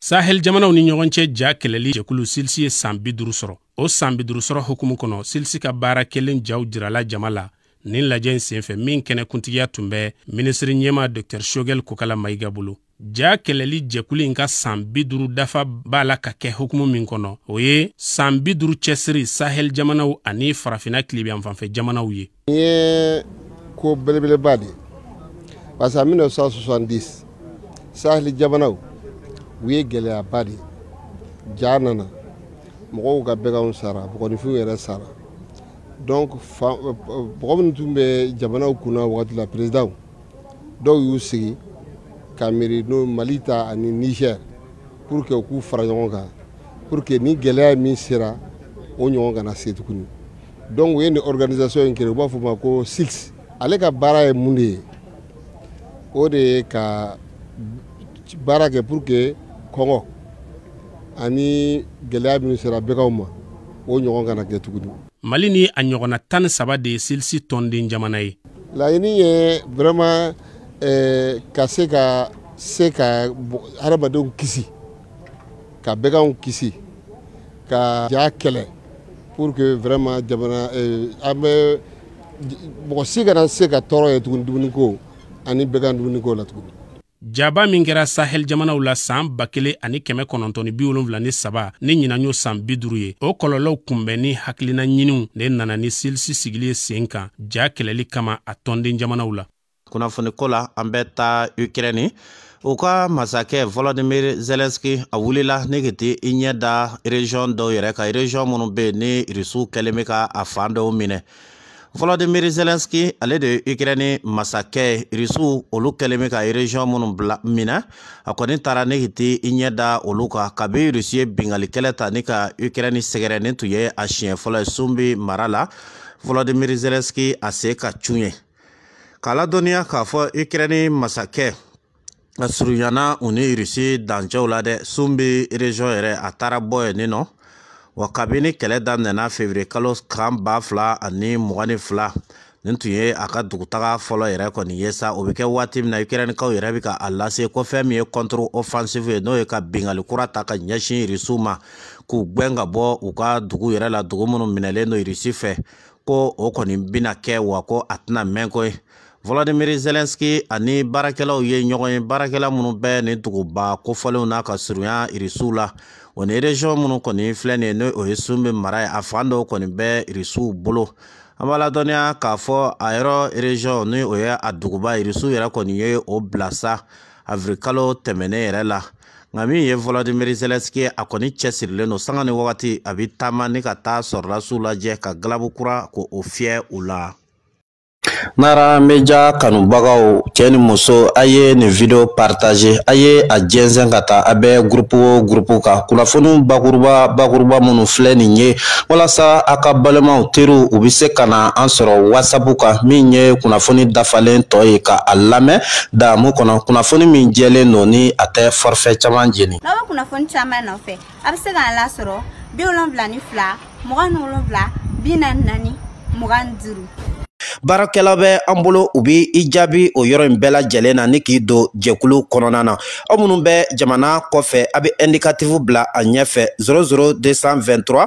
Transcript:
sahel jamanaw ni ɲɔgɔn cɛ ja kɛlɛli jɛkulu silisi ye saan bi duru sɔrɔ o saan bi duru sɔrɔ hukumu kɔnɔ silisi ka baara kelen jaw jirala jama la nin lajɛ in senfɛ min kɛnɛ kuntigiya tun bɛ minisiri ɲɛma dɔktɛr shogɛl kokala mayiga bolo ja kɛlɛli jɛkulu in ka saan bi duru dafa b'a la ka kɛ hukumu min kɔnɔ o ye saan bi duru cɛsiri sahel jamanaw ani farafina tilibiyanfanfɛ jamanaw ye N ye ko belebeleba de ye parce que en 1970 saheli jamanaw u ye gɛlɛyaba de ye ja nana mɔgɔw ka bɛganw sara bɔgɔninfinw yɛrɛ sara donc euh, euh, mɔgɔ minnu tun bɛ jamanaw kunna wagati la présidentw dɔw y'u sigi ka miiri n'o mali ta ani niger pour que u k'u fara ɲɔgɔn kan pour que ni gɛlɛya min sera o ɲɔgɔn kana se tuguni dɔnku u ye nin organisation in kere u b'a fɔ ma ko sils ale ka baara ye mun de ye o de ye ka baara kɛ pour que kɔngɔ ani gɛlɛya minnu sera bɛkaw ma o ɲɔgɔn kana kɛ tuguni mali ni a ɲɔgɔnna tan ni saba de ye silisi tɔnden jamana ye laɲini ye vraiment eh, ka se ka se ka hadamadenw kisi ka bɛkanw kisi ka ja kɛlɛ pour que vraiment jamana eh, an bɛ mɔgɔ si kana se ka tɔɔrɔ ye tuguni dumuniko ani bɛɛ ka dumuniko la tuguni jaba min kɛra sahel jamanaw la saan ba kelen ani kɛmɛ kɔnɔntɔn ni bi wolonfila ni saba ni ɲinan y'o san bi duru ye o kɔlɔlɔw kunbɛn ni hakilina ɲiniw de nana ni silisi sigili ye sen kan ja kɛlɛli kama a tɔnden jamanaw la kunnafoni ko la an bɛ taa ukraine u ka masakɛ volodimir zelenski a wulila ne ka tɛ i ɲɛ da region dɔw yɛrɛ ka region minnu bɛ yen ni irisiw kɛlen bɛ ka a fan dɔw minɛ volodimir zelenski ale de ye ukraine masakɛ ye irisiw olu kɛlen bɛ ka region minnu bila minɛ a kɔni taara ne ka tɛ i ɲɛ da olu kan kabi irisi ye binkalikɛlɛ ta ni ka ukraine sɛgɛrɛ ne tun ye a siɲɛ fɔlɔ ye sun bɛ mara la volodimir zelenski a se ka cun ye k'a ladɔnniya k'a fɔ ikirɛni masakɛ a surunyana u ni irisi dancɛw la dɛ sun bɛ erezɔn yɛrɛ a taara bɔ yen nin nɔ wa kabini kɛlɛ daminɛna fevriye kalo kan ba fila ani mugan ni fila nin tun ye a ka dugutaga fɔlɔ yɛrɛ kɔni ye sa o bɛ kɛ waati min na ikirɛnikaw yɛrɛ bɛ ka a lase ko fɛn min ye kɔntoro ofansifu ye n'o ye ka bingali kura ta ka ɲɛsin irisiw ma k'u gɛn ka bɔ u ka dugu yɛrɛ la dugu minnu minɛlen don irisi fɛ ko o kɔni bɛna kɛ wa ko a tɛna mɛn ko ye Volodymyr Zelensky ani baarakɛlaw ye ɲɔgɔn ye baarakɛla minnu bɛ nin duguba kofɔlenw na ka surunya irisiw la o ni erezɔn minnu kɔni filɛ nin ye n'o o ye sun bɛ mara ye a fan dɔw kɔni bɛ irisiw bolo an b'a ladɔnniya k'a fɔ a yɔrɔ erezɔn ni o ye a duguba irisiw yɛrɛ kɔni ye o bila sa avrikalo tɛmɛnen yɛrɛ la nka min ye volodimiri zelɛski ye a kɔni cɛsirilen don sanga ni wagati a bɛ taama ni ka taa sɔrɔlasiw lajɛ ka galabu kura ko o fiyɛ u la nara meja kanubagaw cɛ ni muso a ye nin video partage a ye a jɛnsɛn ka taa a bɛ gurupu o gurupu kan kunnafoni bakuruba bakuruba minnu filɛ nin ye walasa a ka balimaw teriw u bɛ se ka na an sɔrɔ wasapu kan min ye kunnafoni dafalen tɔ ye ka a lamɛn damu kɔnɔ kunnafoni min jɛlen don ni a tɛ fɔrifɛ caman jeni n'aw bɛ kunnafoni caman nɔfɛ a bɛ se k'an lasɔrɔ bi wolonwula ni fila mugan ni wolonwula bi naani naani mugan ni duuru baarakɛla bɛ an bolo u bɛ i jaabi o yɔrɔ in bɛɛ lajɛlen na ni k'i don jɛkulu kɔnɔna na aw minnu bɛ jamana kɔfɛ a bɛ ɛndikatifu bila a ɲɛfɛ 00 223